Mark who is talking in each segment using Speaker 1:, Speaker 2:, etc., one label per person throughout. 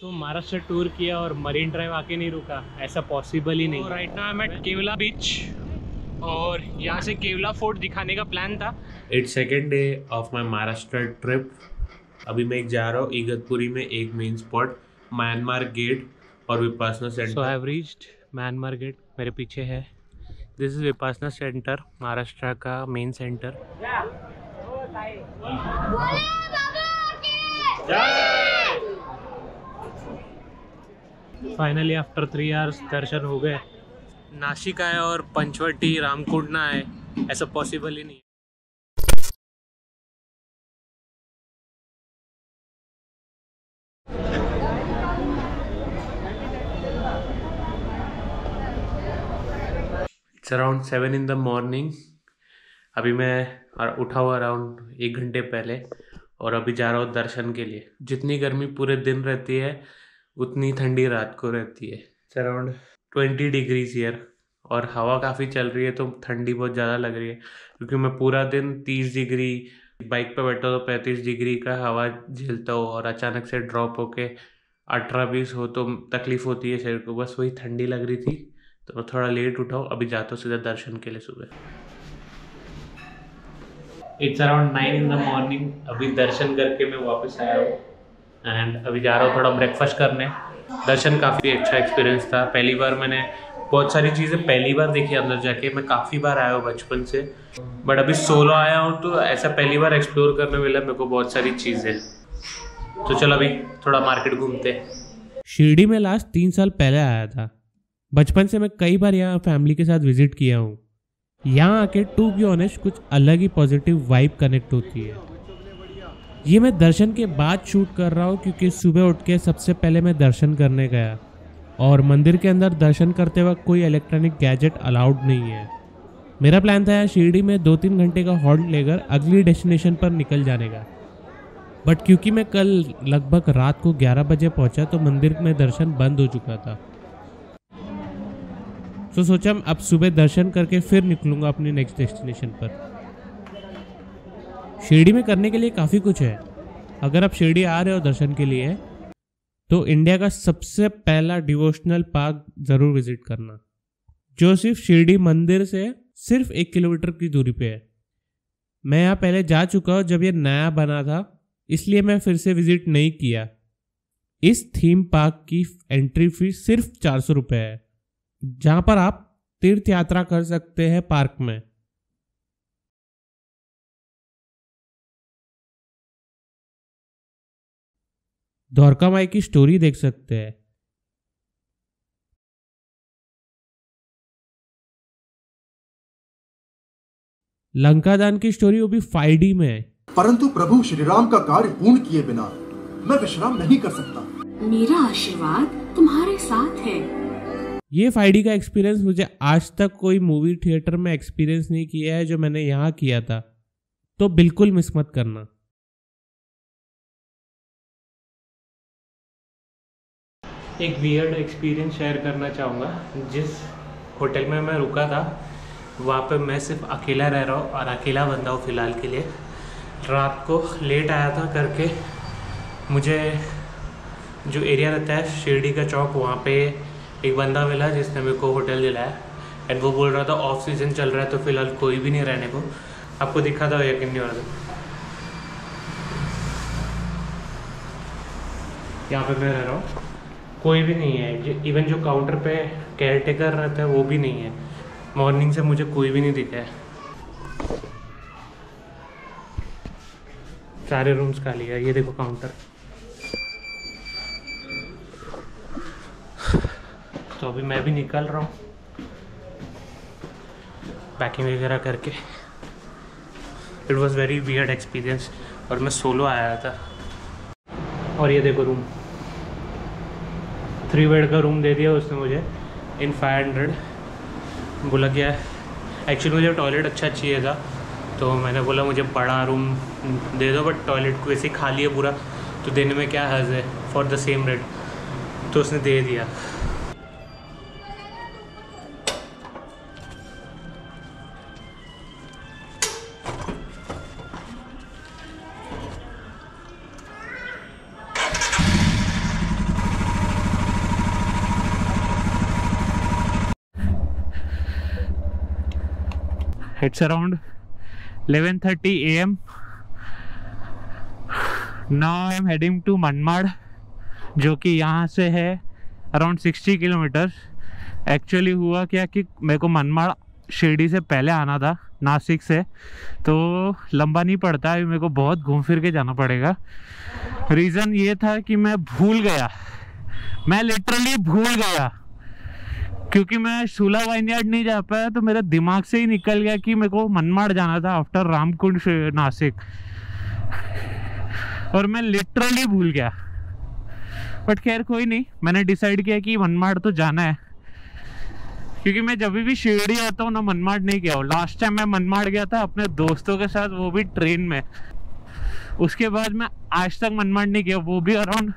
Speaker 1: तो महाराष्ट्र टूर किया और मरीन ड्राइव आके नहीं रुका ऐसा पॉसिबल ही नहीं। Right now I am at Kelva beach और यहाँ से केवला फोर्ट दिखाने का प्लान था।
Speaker 2: It's second day of my Maharashtra trip अभी मैं जा रहा हूँ इगतपुरी में एक मेन स्पॉट म्यांमार गेट और Vipassana
Speaker 1: so I have reached Myanmar gate मेरे पीछे है। This is Vipassana centre Maharashtra का main centre finally after three hours दर्शन हो गए। नासिक आए और पंचवटी रामकुंड ना आए। ऐसा पॉसिबल ही नहीं।
Speaker 2: It's around seven in the morning अभी मैं उठा हुआ अराउंड एक घंटे पहले और अभी जा रहा हूँ दर्शन के लिए। जितनी गर्मी पूरे दिन रहती है उतनी ठंडी रात को रहती है। अराउंड ट्वेंटी डिग्रीज ईयर और हवा काफ़ी चल रही है तो ठंडी बहुत ज़्यादा लग रही है क्योंकि मैं पूरा दिन तीस डिग्री बाइक पे बैठा तो पैंतीस डिग्री का हवा झेलता हो और अचानक से ड्रॉप होके अठारह बीस हो तो तकलीफ़ होती है शरीर को। बस वही ठंडी लग रही थी तो मैं थोड़ा लेट उठाओ अभी जाता हूँ सीधा दर्शन के लिए सुबह। It's around nine in the morning अभी दर्शन करके मैं वापस आया हूँ। एंड अभी जा रहा हूँ थोड़ा ब्रेकफास्ट करने। दर्शन काफ़ी अच्छा एक्सपीरियंस था। पहली बार मैंने बहुत सारी चीज़ें पहली बार देखी अंदर जाके। मैं काफ़ी बार आया हूँ बचपन से। बट अभी सोलो आया हूँ तो ऐसा पहली बार एक्सप्लोर करने मिला मेरे को बहुत सारी चीज़ें। तो चलो अभी थोड़ा मार्केट घूमते
Speaker 1: शिरडी में लास्ट तीन साल पहले आया था। बचपन से मैं कई बार यहाँ फैमिली के साथ विज़िट किया हूँ। यहाँ आके टू बी ऑनेस्ट कुछ अलग ही पॉजिटिव वाइब कनेक्ट होती है। ये मैं दर्शन के बाद शूट कर रहा हूँ क्योंकि सुबह उठ के सबसे पहले मैं दर्शन करने गया। और मंदिर के अंदर दर्शन करते वक्त कोई इलेक्ट्रॉनिक गैजेट अलाउड नहीं है। मेरा प्लान था शिरडी में दो तीन घंटे का हॉल्ट लेकर अगली डेस्टिनेशन पर निकल जाने का। बट क्योंकि मैं कल लगभग रात को 11 बजे पहुँचा तो मंदिर में दर्शन बंद हो चुका था। तो सोचा अब सुबह दर्शन करके फिर निकलूँगा अपनी नेक्स्ट डेस्टिनेशन पर। शिरडी में करने के लिए काफ़ी कुछ है। अगर आप शिरडी आ रहे हो दर्शन के लिए तो इंडिया का सबसे पहला डिवोशनल पार्क ज़रूर विज़िट करना। जो सिर्फ़ शिरडी मंदिर से सिर्फ़ एक किलोमीटर की दूरी पे है। मैं यहाँ पहले जा चुका हूँ जब ये नया बना था, इसलिए मैं फिर से विज़िट नहीं किया। इस थीम पार्क की एंट्री फ़ीस सिर्फ़ चार सौ रुपये है। जहाँ पर आप तीर्थ यात्रा कर सकते हैं पार्क में। द्वारका माई की स्टोरी देख सकते हैं। लंका दान की स्टोरी वो भी फाइव में है।
Speaker 3: परंतु प्रभु श्री राम का कार्य पूर्ण किए बिना मैं विश्राम नहीं कर सकता।
Speaker 4: मेरा आशीर्वाद तुम्हारे साथ है।
Speaker 1: ये फाइव का एक्सपीरियंस मुझे आज तक कोई मूवी थिएटर में एक्सपीरियंस नहीं किया है जो मैंने यहाँ किया था। तो बिल्कुल मिस मत करना। एक वियर्ड एक्सपीरियंस शेयर करना चाहूँगा। जिस होटल में मैं रुका था, वहाँ पे मैं सिर्फ़ अकेला रह रहा हूँ और अकेला बंदा हूँ फ़िलहाल के लिए। रात को लेट आया था करके, मुझे जो एरिया रहता है, शिरडी का चौक, वहाँ पे एक बंदा मिला जिसने मेरे को होटल दिलाया। एंड वो बोल रहा था ऑफ़ सीज़न चल रहा है तो फ़िलहाल कोई भी नहीं रहने को। आपको दिखा था यकीन नहीं हो रहा था। यहाँ पे मैं रह रहा हूँ। कोई भी नहीं है। इवन जो काउंटर पे केयर टेकर रहता है, वो भी नहीं है। मॉर्निंग से मुझे कोई भी नहीं दिखा है। सारे रूम्स खाली है। ये देखो काउंटर तो अभी मैं भी निकल रहा हूँ। पैकिंग वगैरह करके। It was very weird experience और मैं सोलो आया था। और ये देखो रूम थ्री बेड का रूम दे दिया उसने मुझे इन फाइव हंड्रेड बोला, क्या? एक्चुअली मुझे टॉयलेट अच्छा चाहिए था तो मैंने बोला, मुझे बड़ा रूम दे दो बट टॉयलेट को ऐसे खाली है पूरा तो देने में क्या हर्ज है फॉर द सेम रेट तो उसने दे दिया।
Speaker 5: It's around 11:30 a.m. now i am heading to Manmad जो कि यहाँ से है अराउंड 60 किलोमीटर एक्चुअली हुआ क्या कि मेरे को मनमाड़ शिरडी से पहले आना था, नासिक से। तो लंबा नहीं पड़ता, अभी मेरे को बहुत घूम फिर के जाना पड़ेगा। रीज़न ये था कि मैं भूल गया। मैं लिटरली भूल गया। क्योंकि मैं शूला वाइनयार्ड नहीं जा पाया तो मेरे दिमाग से ही निकल गया कि मेरे को मनमाड़ जाना था आफ्टर रामकुंड नासिक और मैं लिटरली भूल गया। बट खैर, कोई नहीं। मैंने डिसाइड किया कि मनमाड़ तो जाना है। क्योंकि मैं जब भी शिरडी आता हूँ ना, मनमाड़ नहीं गया हूँ। लास्ट टाइम मैं मनमाड़ गया था अपने दोस्तों के साथ, वो भी ट्रेन में। उसके बाद मैं आज तक मनमाड़ नहीं गया, वो भी अराउंड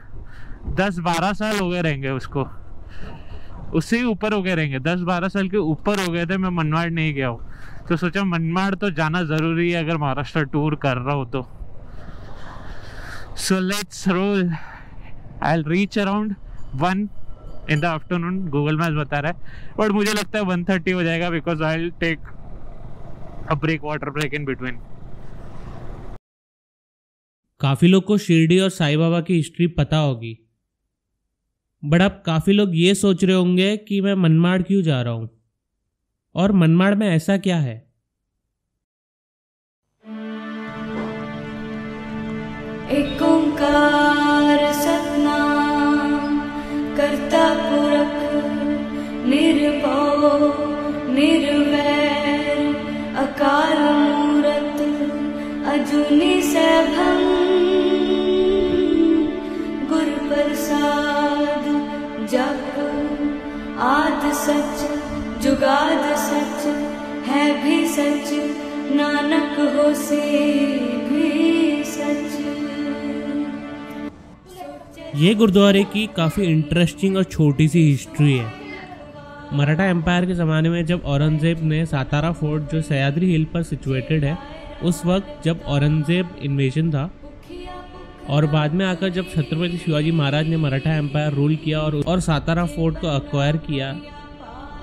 Speaker 5: दस बारह साल हो गए रहेंगे उसको। उससे ऊपर हो गए रहेंगे। दस बारह साल के ऊपर हो गए थे, मैं मनमाड़ नहीं गया हूँ। तो सोचा मनमाड़ तो जाना ज़रूरी है अगर महाराष्ट्र टूर कर रहा हो तो। So let's roll I reach around one in the afternoon Google map बता रहा है। बट मुझे लगता है वन थर्टी हो जाएगा because I take a break water break in between
Speaker 1: काफ़ी लोग को शिरडी और साईं बाबा की हिस्ट्री पता होगी। बट अब काफ़ी लोग ये सोच रहे होंगे कि मैं मनमाड़ क्यों जा रहा हूँ? और मनमाड़ में ऐसा क्या है?
Speaker 6: एक ओंकार सतनाम करता पुरख निर्भव, निर्वैर, अकाल मूरत, अजुनि सैभम आद सच, जुगाद सच, है भी सच, नानक हो से भी सच।
Speaker 1: ये गुरुद्वारे की काफ़ी इंटरेस्टिंग और छोटी सी हिस्ट्री है। मराठा एम्पायर के ज़माने में जब औरंगज़ेब ने सातारा फोर्ट जो सयाद्री हिल पर सिचुएटेड है, उस वक्त जब औरंगज़ेब इन्वेजन था और बाद में आकर जब छत्रपति शिवाजी महाराज ने मराठा एम्पायर रूल किया और और सातारा फोर्ट को अक्वायर किया,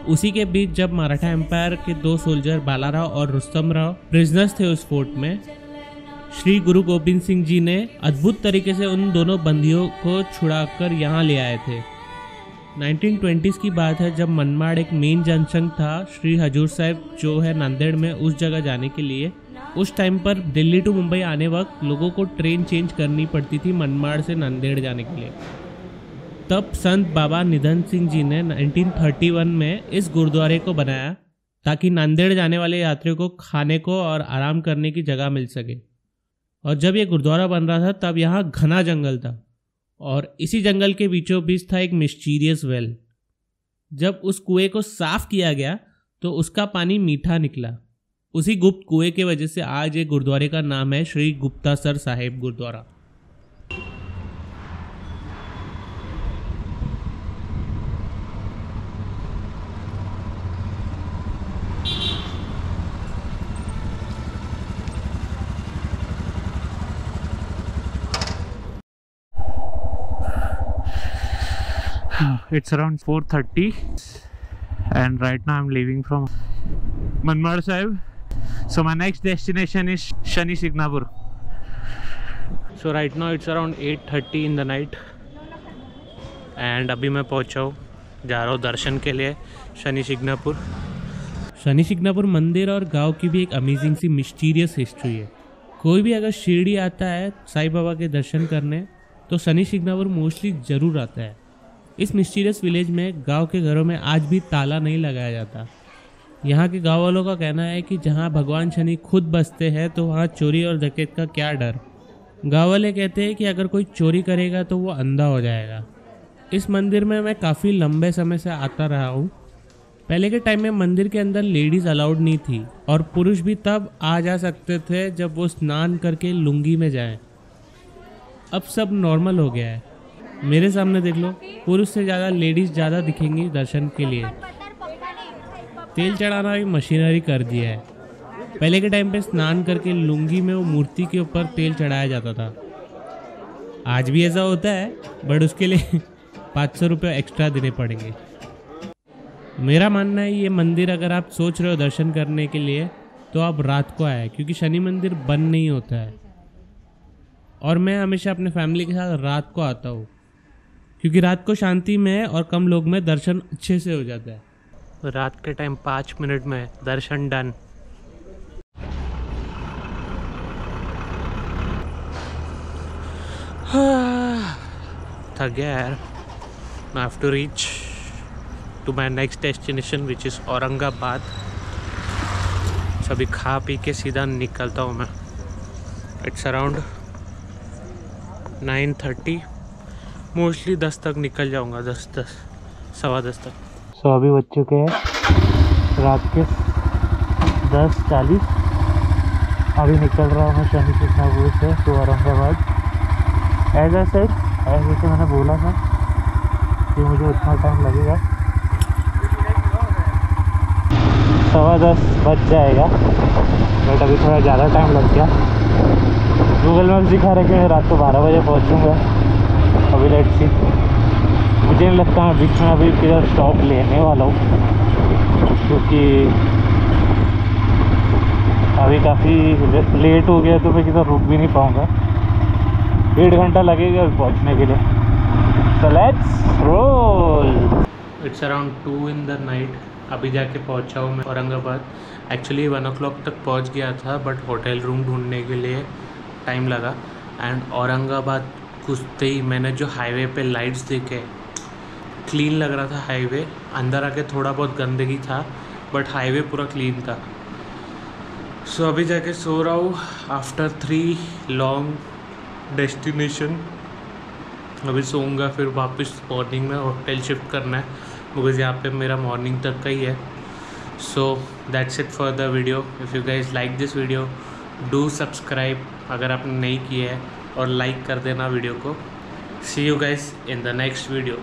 Speaker 1: उसी के बीच जब मराठा एम्पायर के दो सोल्जर बालाराव और रुस्तम राव प्रिजनर्स थे उस फोर्ट में, श्री गुरु गोविंद सिंह जी ने अद्भुत तरीके से उन दोनों बंदियों को छुड़ाकर यहाँ ले आए थे। 1920s की बात है, जब मनमाड़ एक मेन जंक्शन था, श्री हजूर साहब जो है नांदेड़ में उस जगह जाने के लिए उस टाइम पर दिल्ली टू मुंबई आने वक्त लोगों को ट्रेन चेंज करनी पड़ती थी मनमाड़ से नांदेड़ जाने के लिए। तब संत बाबा निधन सिंह जी ने 1931 में इस गुरुद्वारे को बनाया ताकि नांदेड़ जाने वाले यात्रियों को खाने को और आराम करने की जगह मिल सके। और जब ये गुरुद्वारा बन रहा था, तब यहाँ घना जंगल था और इसी जंगल के बीचों बीच था एक मिस्टीरियस वेल जब उस कुएँ को साफ़ किया गया तो उसका पानी मीठा निकला। उसी गुप्त कुएँ के वजह से आज ये गुरुद्वारे का नाम है Shri Gupt Sar Sahib Gurudwara.
Speaker 5: It's around four thirty and right ना I am leaving from Manmad Sahib so my next destination is shani signapur.
Speaker 2: Right now it's around eight thirty in the night and अभी मैं पहुँचा हूँ, जा रहा हूँ दर्शन के लिए शनि शिग्नापुर
Speaker 1: शनि शिग्नापुर मंदिर और गाँव की भी एक अमेजिंग सी मिस्टीरियस हिस्ट्री है। कोई भी अगर शिरडी आता है साईं बाबा के दर्शन करने तो शनि शिग्नापुर मोस्टली ज़रूर आता है। इस मिस्टीरियस विलेज में गाँव के घरों में आज भी ताला नहीं लगाया जाता। यहाँ के गाँव वालों का कहना है कि जहाँ भगवान शनि खुद बसते हैं तो वहाँ चोरी और डकैत का क्या डर? गाँव वाले कहते हैं कि अगर कोई चोरी करेगा तो वो अंधा हो जाएगा। इस मंदिर में मैं काफ़ी लंबे समय से आता रहा हूँ। पहले के टाइम में मंदिर के अंदर लेडीज़ अलाउड नहीं थी, और पुरुष भी तब आ जा सकते थे जब वो स्नान करके लुंगी में जाएँ। अब सब नॉर्मल हो गया है। मेरे सामने देख लो, पुरुष से ज़्यादा लेडीज़ ज़्यादा दिखेंगी दर्शन के लिए। तेल चढ़ाना भी मशीनरी कर दिया है। पहले के टाइम पे स्नान करके लुंगी में वो मूर्ति के ऊपर तेल चढ़ाया जाता था। आज भी ऐसा होता है, बट उसके लिए पाँच सौ रुपये एक्स्ट्रा देने पड़ेंगे। मेरा मानना है, ये मंदिर अगर आप सोच रहे हो दर्शन करने के लिए
Speaker 7: तो आप रात को आए, क्योंकि शनि मंदिर बंद नहीं होता है। और मैं हमेशा अपने फैमिली के साथ रात को आता हूँ, क्योंकि रात को शांति में और कम लोग में दर्शन अच्छे से हो जाता है।
Speaker 1: रात के टाइम पाँच मिनट में दर्शन डन। थक गया यार। Have to reach to my next destination which is Aurangabad. सभी खा पी के सीधा निकलता हूँ मैं। It's around nine thirty mostly दस तक निकल जाऊँगा, दस दस, सवा दस तक।
Speaker 5: सो अभी बज चुके हैं। रात के दस चालीस। अभी निकल रहा हूँ मैं शनि कृष्णापुर से to Aurangabad. As I said ऐसे जैसे मैंने बोला था कि मुझे उतना टाइम लगेगा। सवा दस बज जाएगा बट अभी थोड़ा ज़्यादा टाइम लग गया। गूगल मैप दिखा रहे कि मैं रात को बारह बजे पहुँचूँगा। अभी लेट सी मुझे नहीं लगता मैं बीच में अभी किधर स्टॉप लेने वाला हूँ, क्योंकि अभी काफ़ी लेट हो गया तो मैं किधर रुक भी नहीं पाऊँगा। डेढ़ घंटा लगेगा अभी पहुँचने के लिए। तो let's roll
Speaker 1: it's around two in the night अभी जाके पहुँचा हूँ मैं औरंगाबाद। एक्चुअली वन ओ तक पहुँच गया था बट होटल रूम ढूँढने के लिए टाइम लगा। एंड औरंगाबाद घुसते ही मैंने जो हाईवे पे लाइट्स देखे क्लीन लग रहा था हाईवे अंदर आके थोड़ा बहुत गंदगी था बट हाईवे पूरा क्लीन था। सो so, अभी जाके सो रहा हूँ। आफ्टर थ्री लॉन्ग डेस्टिनेशन अभी सोऊँगा फिर वापस मॉर्निंग में होटल शिफ्ट करना है बिकॉज़ यहाँ पे मेरा मॉर्निंग तक का ही है। So that's it for the video if you guys like this video do subscribe अगर आपने नहीं किया है और लाइक कर देना वीडियो को। See you guys in the next video